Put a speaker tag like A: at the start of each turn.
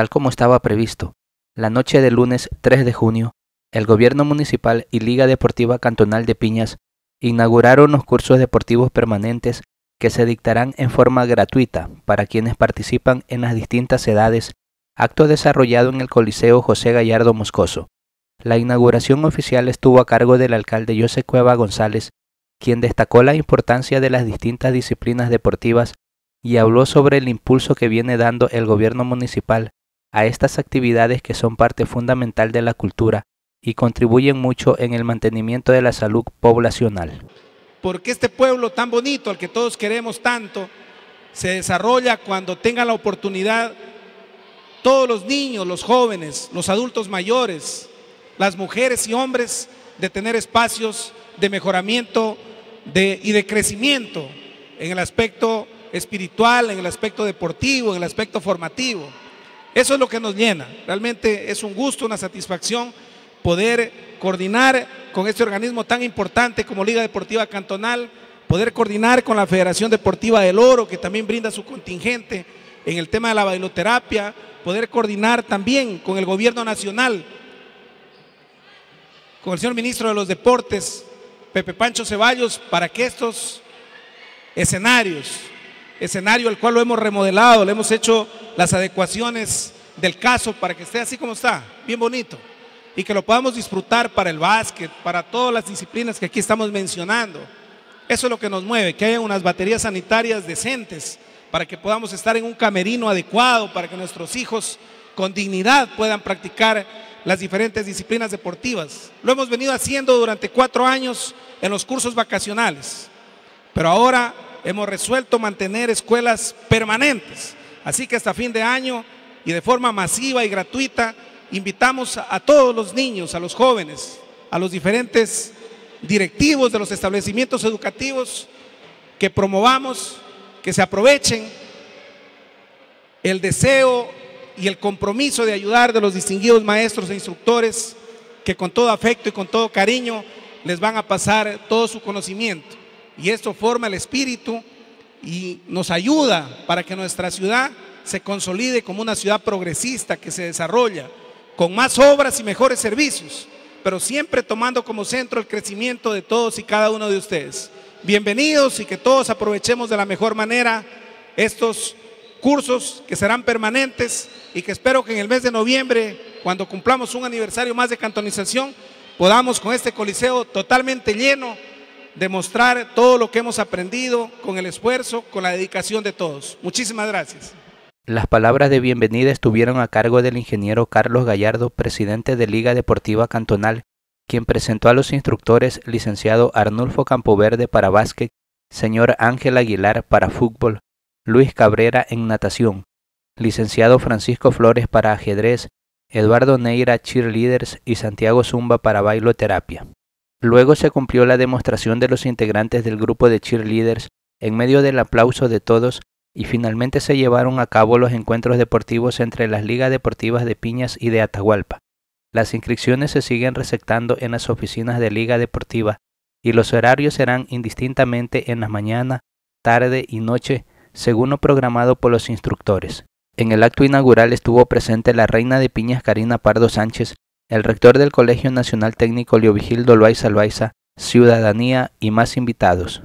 A: tal como estaba previsto. La noche del lunes 3 de junio, el Gobierno Municipal y Liga Deportiva Cantonal de Piñas inauguraron los cursos deportivos permanentes que se dictarán en forma gratuita para quienes participan en las distintas edades, acto desarrollado en el Coliseo José Gallardo Moscoso. La inauguración oficial estuvo a cargo del alcalde José Cueva González, quien destacó la importancia de las distintas disciplinas deportivas y habló sobre el impulso que viene dando el gobierno municipal a estas actividades que son parte fundamental de la cultura y contribuyen mucho en el mantenimiento de la salud poblacional.
B: Porque este pueblo tan bonito, al que todos queremos tanto, se desarrolla cuando tenga la oportunidad todos los niños, los jóvenes, los adultos mayores, las mujeres y hombres de tener espacios de mejoramiento y de crecimiento en el aspecto espiritual, en el aspecto deportivo, en el aspecto formativo. Eso es lo que nos llena. Realmente es un gusto, una satisfacción poder coordinar con este organismo tan importante como Liga Deportiva Cantonal, poder coordinar con la Federación Deportiva del Oro, que también brinda su contingente en el tema de la bailoterapia, poder coordinar también con el gobierno nacional, con el señor ministro de los Deportes, Pepe Pancho Ceballos, para que estos escenarios, escenario al cual lo hemos remodelado, le hemos hecho las adecuaciones del caso para que esté así como está, bien bonito y que lo podamos disfrutar para el básquet, para todas las disciplinas que aquí estamos mencionando. Eso es lo que nos mueve, que haya unas baterías sanitarias decentes para que podamos estar en un camerino adecuado, para que nuestros hijos con dignidad puedan practicar las diferentes disciplinas deportivas. Lo hemos venido haciendo durante cuatro años en los cursos vacacionales, pero ahora hemos resuelto mantener escuelas permanentes. Así que hasta fin de año y de forma masiva y gratuita invitamos a todos los niños, a los jóvenes, a los diferentes directivos de los establecimientos educativos que promovamos, que se aprovechen el deseo y el compromiso de ayudar de los distinguidos maestros e instructores que con todo afecto y con todo cariño les van a pasar todo su conocimiento. Y esto forma el espíritu y nos ayuda para que nuestra ciudad se consolide como una ciudad progresista que se desarrolla con más obras y mejores servicios, pero siempre tomando como centro el crecimiento de todos y cada uno de ustedes. Bienvenidos y que todos aprovechemos de la mejor manera estos cursos que serán permanentes y que espero que en el mes de noviembre, cuando cumplamos un aniversario más de cantonización, podamos con este coliseo totalmente lleno demostrar todo lo que hemos aprendido con el esfuerzo, con la dedicación de todos. Muchísimas gracias.
A: Las palabras de bienvenida estuvieron a cargo del ingeniero Carlos Gallardo, presidente de Liga Deportiva Cantonal, quien presentó a los instructores licenciado Arnulfo Campoverde para básquet, señor Ángel Aguilar para fútbol, Luis Cabrera en natación, licenciado Francisco Flores para ajedrez, Eduardo Neira cheerleaders y Santiago Zumba para bailoterapia. Luego se cumplió la demostración de los integrantes del grupo de cheerleaders en medio del aplauso de todos y finalmente se llevaron a cabo los encuentros deportivos entre las ligas deportivas de Piñas y de Atahualpa. Las inscripciones se siguen receptando en las oficinas de Liga Deportiva y los horarios serán indistintamente en la mañana, tarde y noche, según lo programado por los instructores. En el acto inaugural estuvo presente la reina de Piñas Karina Pardo Sánchez, el rector del Colegio Nacional Técnico Leovigildo Loaiza Loaiza, Ciudadanía y más invitados.